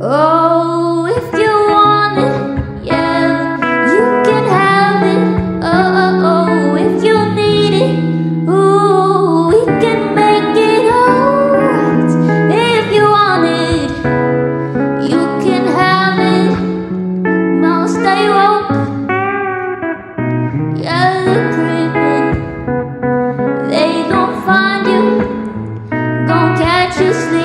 Oh, if you want it, yeah, you can have it. Oh, oh, oh, if you need it, ooh, we can make it alright. If you want it, you can have it. Now stay woke, yeah, they're creeping. They gon' find you, gon' catch you sleeping.